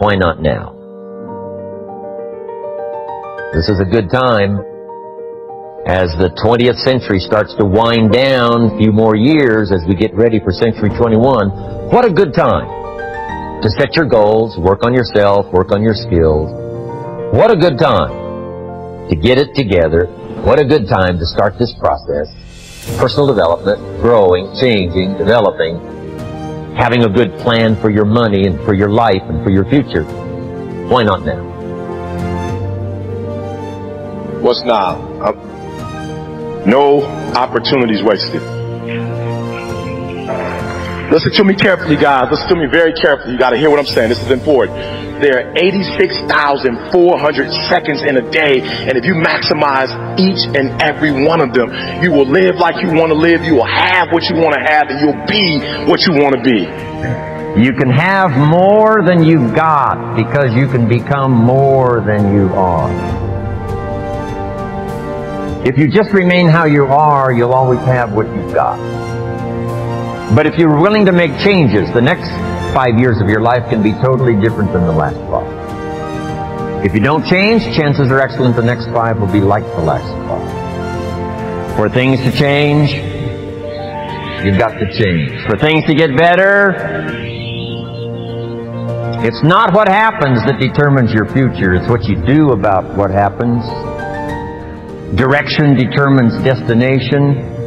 Why not now? This is a good time as the 20th century starts to wind down a few more years as we get ready for century 21. What a good time to set your goals, work on yourself, work on your skills. What a good time to get it together. What a good time to start this process. Personal development, growing, changing, developing, having a good plan for your money and for your life and for your future. Why not now? What's now? Uh, no opportunities wasted. Listen to me carefully, guys. Listen to me very carefully. You got to hear what I'm saying. This is important. There are 86,400 seconds in a day, and if you maximize each and every one of them, you will live like you want to live. You will have what you want to have, and you'll be what you want to be. You can have more than you've got because you can become more than you are. If you just remain how you are, you'll always have what you've got. But if you're willing to make changes, the next five years of your life can be totally different than the last five. If you don't change, chances are excellent the next five will be like the last five. For things to change, you've got to change. For things to get better, it's not what happens that determines your future, it's what you do about what happens. Direction determines destination.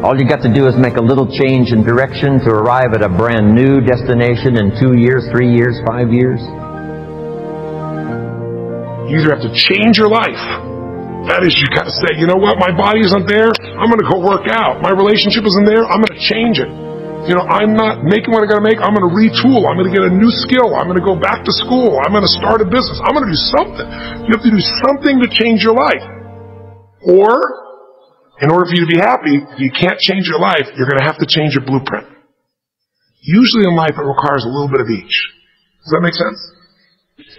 All you got to do is make a little change in direction to arrive at a brand new destination in two years, three years, five years. You either have to change your life. That is, you got to say, you know what, my body isn't there, I'm going to go work out. My relationship isn't there, I'm going to change it. You know, I'm not making what I got to make, I'm going to retool, I'm going to get a new skill, I'm going to go back to school, I'm going to start a business, I'm going to do something. You have to do something to change your life. Or, in order for you to be happy, you can't change your life, you're going to have to change your blueprint. Usually in life, it requires a little bit of each. Does that make sense?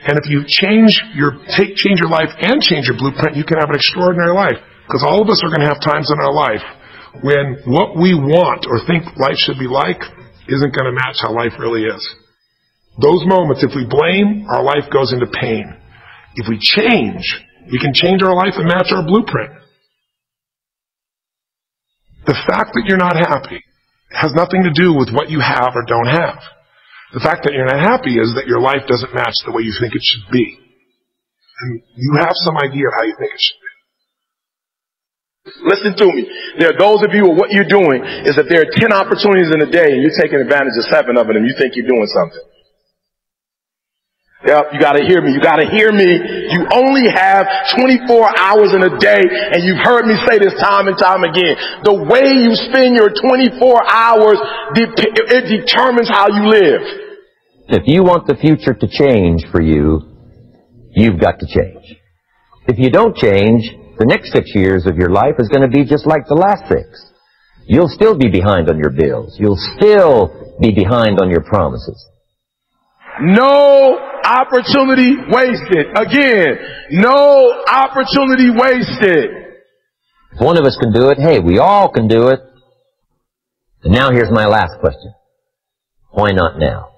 And if you change your, take, change your life and change your blueprint, you can have an extraordinary life. Because all of us are going to have times in our life when what we want or think life should be like isn't going to match how life really is. Those moments, if we blame, our life goes into pain. If we change, we can change our life and match our blueprint. The fact that you're not happy has nothing to do with what you have or don't have. The fact that you're not happy is that your life doesn't match the way you think it should be. And you have some idea of how you think it should be. Listen to me. There are those of you who what you're doing is that there are 10 opportunities in a day and you're taking advantage of seven of them and you think you're doing something. Yep, you gotta hear me. You gotta hear me. You only have 24 hours in a day, and you've heard me say this time and time again. The way you spend your 24 hours, it determines how you live. If you want the future to change for you, you've got to change. If you don't change, the next six years of your life is going to be just like the last six. You'll still be behind on your bills. You'll still be behind on your promises. No opportunity wasted. Again, no opportunity wasted. If one of us can do it, hey, we all can do it. And now here's my last question. Why not now?